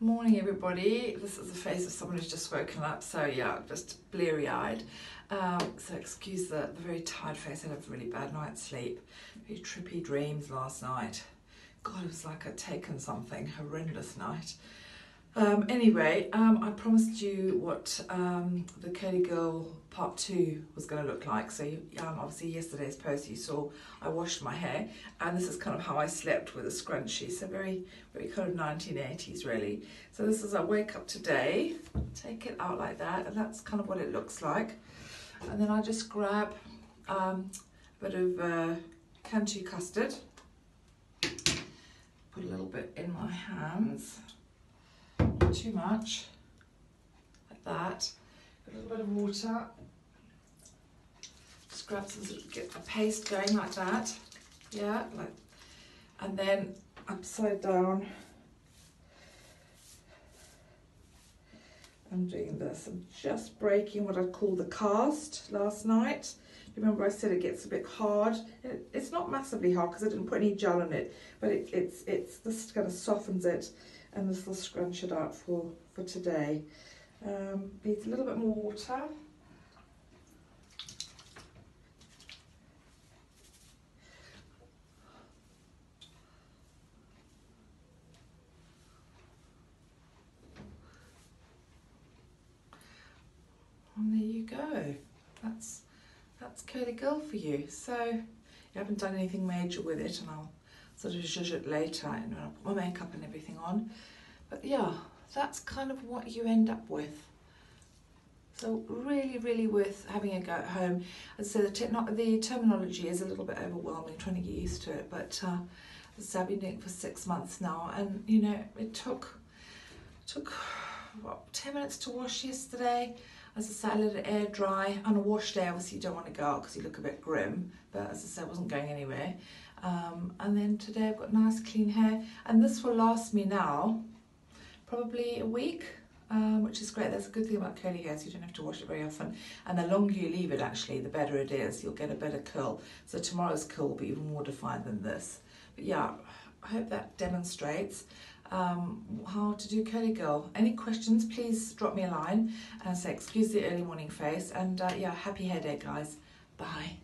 Morning, everybody. This is the face of someone who's just woken up, so yeah, just bleary eyed. Um, so, excuse the, the very tired face. I had a really bad night's sleep, very trippy dreams last night. God, it was like I'd taken something, horrendous night. Um, anyway, um, I promised you what um, the Curly Girl part two was going to look like. So, um, obviously, yesterday's post you saw I washed my hair, and this is kind of how I slept with a scrunchie. So, very, very kind of 1980s, really. So, this is I wake up today, take it out like that, and that's kind of what it looks like. And then I just grab um, a bit of uh, Cantu custard, put a little bit in my hands too much, like that. A little bit of water. Just grab some, get a paste going like that. Yeah, like, and then upside down. I'm doing this. I'm just breaking what I call the cast last night. Remember I said it gets a bit hard. It, it's not massively hard because I didn't put any gel in it, but it, it's, it's, this kind of softens it and this will scrunch it out for, for today. Um, needs a little bit more water. And there you go. That's that's Curly Girl for you. So you haven't done anything major with it and I'll sort of zhuzh it later and I'll put my makeup and everything on. But yeah, that's kind of what you end up with. So really, really worth having a go at home. I say, the, the terminology is a little bit overwhelming, trying to get used to it. But uh, I've been doing it for six months now, and you know, it took took what ten minutes to wash yesterday. As I say, I let it air dry. On a wash day, obviously you don't want to go out because you look a bit grim. But as I said, I wasn't going anywhere. Um, and then today I've got nice clean hair, and this will last me now probably a week. Um, which is great. That's a good thing about curly hair, so you don't have to wash it very often. And the longer you leave it, actually, the better it is. You'll get a better curl. So tomorrow's curl will be even more defined than this. But yeah, I hope that demonstrates um, how to do curly girl. Any questions, please drop me a line and say, excuse the early morning face. And uh, yeah, happy hair day, guys. Bye.